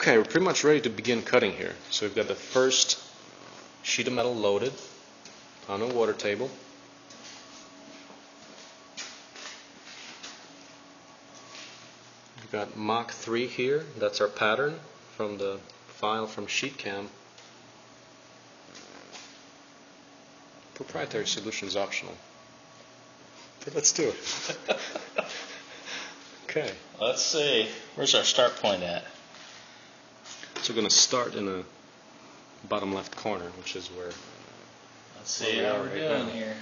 Okay, we're pretty much ready to begin cutting here. So we've got the first sheet of metal loaded on a water table. We've got Mach 3 here. That's our pattern from the file from SheetCam. Proprietary solution is optional. But let's do it. okay, Let's see. Where's our start point at? So we're going to start in the bottom left corner, which is where Let's see how we're right doing now. here.